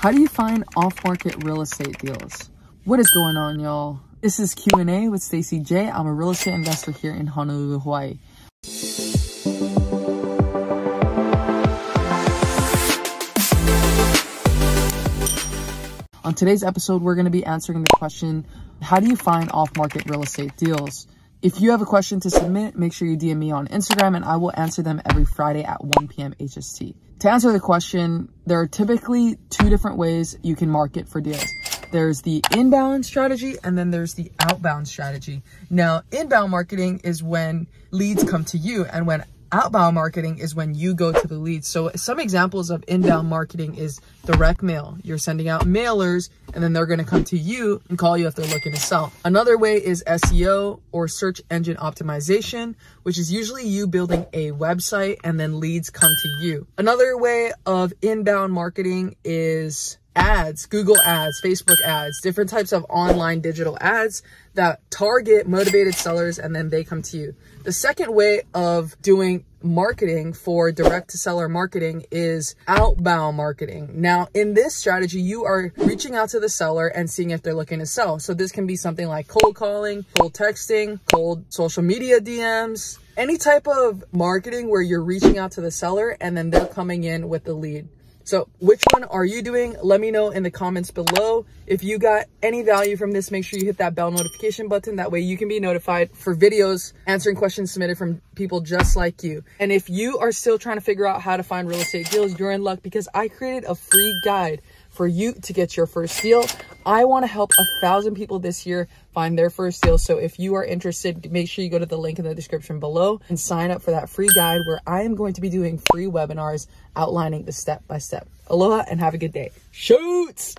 How do you find off-market real estate deals? What is going on, y'all? This is Q&A with Stacey J. I'm a real estate investor here in Honolulu, Hawaii. On today's episode, we're going to be answering the question, how do you find off-market real estate deals? If you have a question to submit, make sure you DM me on Instagram and I will answer them every Friday at 1 p.m. HST. To answer the question, there are typically two different ways you can market for deals. There's the inbound strategy and then there's the outbound strategy. Now, inbound marketing is when leads come to you and when outbound marketing is when you go to the leads. So some examples of inbound marketing is direct mail. You're sending out mailers and then they're going to come to you and call you if they're looking to sell. Another way is SEO or search engine optimization, which is usually you building a website and then leads come to you. Another way of inbound marketing is ads, Google ads, Facebook ads, different types of online digital ads that target motivated sellers and then they come to you. The second way of doing marketing for direct to seller marketing is outbound marketing. Now, in this strategy, you are reaching out to the seller and seeing if they're looking to sell. So this can be something like cold calling, cold texting, cold social media DMs, any type of marketing where you're reaching out to the seller and then they're coming in with the lead. So which one are you doing? Let me know in the comments below. If you got any value from this, make sure you hit that bell notification button. That way you can be notified for videos answering questions submitted from people just like you. And if you are still trying to figure out how to find real estate deals, you're in luck because I created a free guide for you to get your first deal. I want to help a thousand people this year find their first deal. So if you are interested, make sure you go to the link in the description below and sign up for that free guide where I am going to be doing free webinars outlining the step by step. Aloha and have a good day. Shoots!